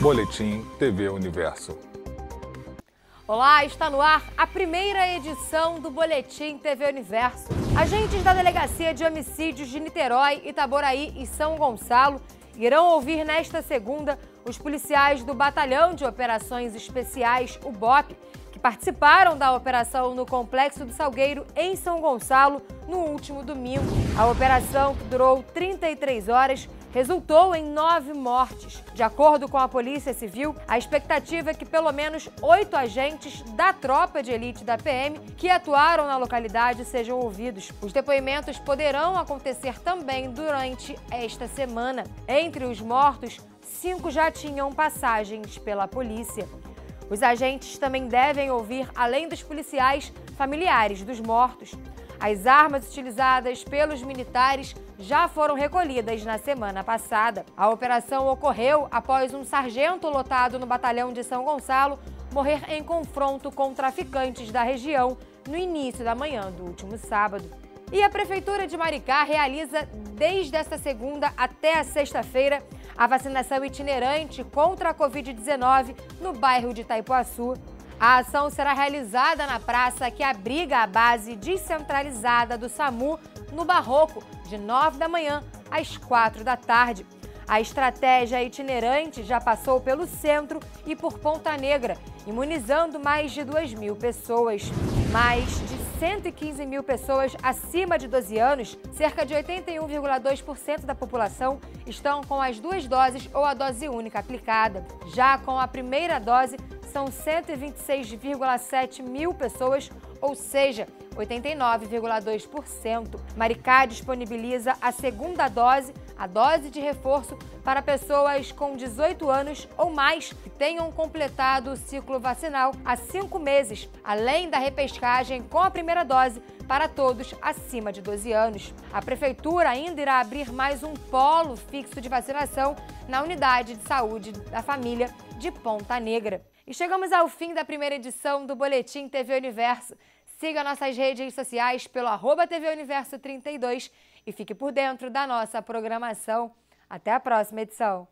Boletim TV Universo. Olá, está no ar a primeira edição do Boletim TV Universo. Agentes da Delegacia de Homicídios de Niterói, Itaboraí e São Gonçalo irão ouvir nesta segunda os policiais do Batalhão de Operações Especiais, o BOP, participaram da operação no Complexo do Salgueiro, em São Gonçalo, no último domingo. A operação, que durou 33 horas, resultou em nove mortes. De acordo com a Polícia Civil, a expectativa é que pelo menos oito agentes da tropa de elite da PM que atuaram na localidade sejam ouvidos. Os depoimentos poderão acontecer também durante esta semana. Entre os mortos, cinco já tinham passagens pela polícia. Os agentes também devem ouvir, além dos policiais, familiares dos mortos. As armas utilizadas pelos militares já foram recolhidas na semana passada. A operação ocorreu após um sargento lotado no batalhão de São Gonçalo morrer em confronto com traficantes da região no início da manhã do último sábado. E a Prefeitura de Maricá realiza, desde esta segunda até a sexta-feira, a vacinação itinerante contra a Covid-19 no bairro de Itaipuaçu. A ação será realizada na praça que abriga a base descentralizada do SAMU no Barroco, de 9 da manhã às 4 da tarde. A estratégia itinerante já passou pelo centro e por Ponta Negra, imunizando mais de 2 mil pessoas. Mais de 115 mil pessoas acima de 12 anos, cerca de 81,2% da população estão com as duas doses ou a dose única aplicada. Já com a primeira dose, são 126,7 mil pessoas, ou seja, 89,2%. Maricá disponibiliza a segunda dose, a dose de reforço, para pessoas com 18 anos ou mais que tenham completado o ciclo vacinal há cinco meses, além da repescagem com a primeira dose para todos acima de 12 anos. A Prefeitura ainda irá abrir mais um polo fixo de vacinação na Unidade de Saúde da Família de Ponta Negra. E chegamos ao fim da primeira edição do Boletim TV Universo. Siga nossas redes sociais pelo arroba TV Universo 32 e fique por dentro da nossa programação. Até a próxima edição.